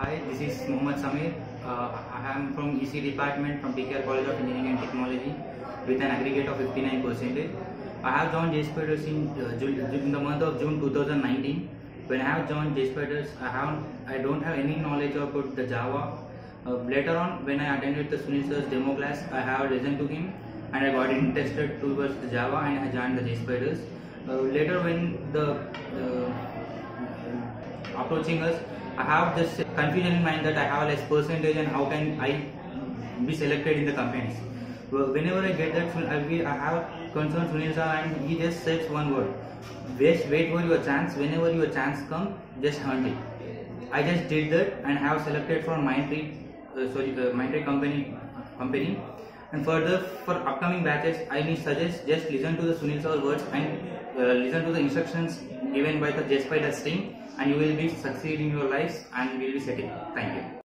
Hi, this is Mohammad Sameer. Uh, I am from EC department from PKR College of Engineering and Technology with an aggregate of 59%. I have joined JSpiders in, uh, in the month of June 2019. When I have joined JSpiders, I have I don't have any knowledge about the Java. Uh, later on, when I attended the Sunil sir's demo class, I have listened to him and I got interested towards the Java and I joined the JSpiders. Uh, later, when the uh, approaching us, I have this confusion in mind that I have less percentage and how can I be selected in the companies. Whenever I get that, I, will- I have concerned Sunil sir and he just says one word. Wait, wait for your chance. Whenever your chance comes, just hunt it. I just did that and have selected for Mindtree, uh, sorry, uh, Mindtree company, company. And further, for upcoming batches, I may suggest just listen to the Sunil sir's words and uh, listen to the instructions given by the JSpider team and you will be succeed in your lives and will be settled. Thank you.